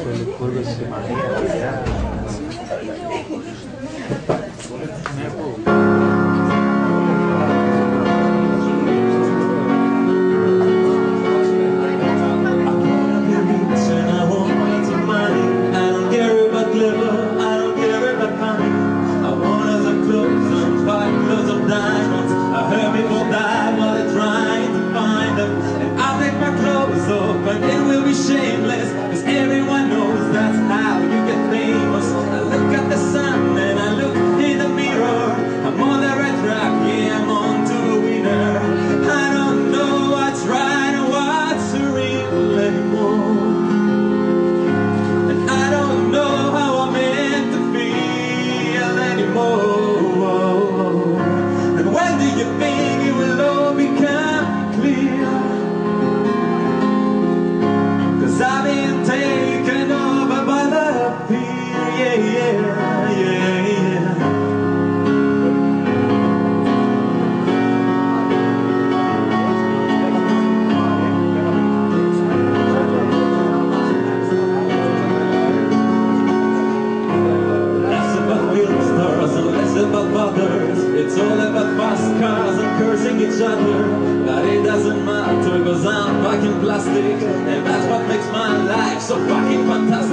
quando for você. be each other. But it doesn't matter cause I'm fucking plastic. And that's what makes my life so fucking fantastic.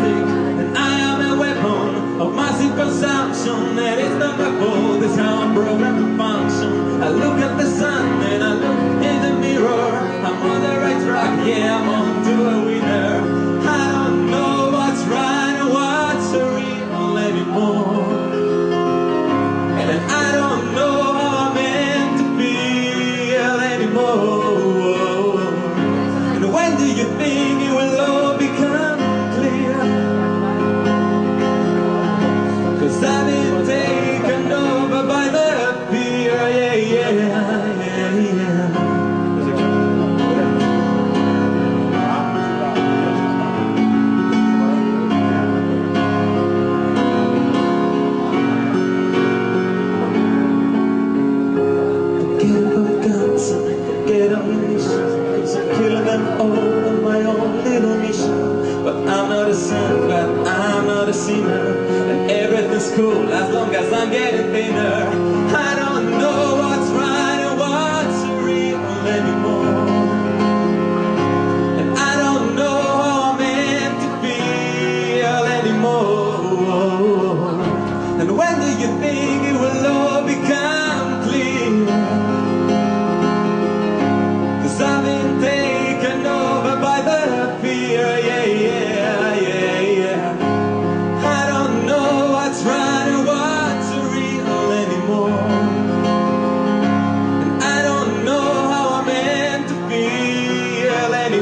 cool as long as I'm getting thinner.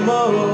tomorrow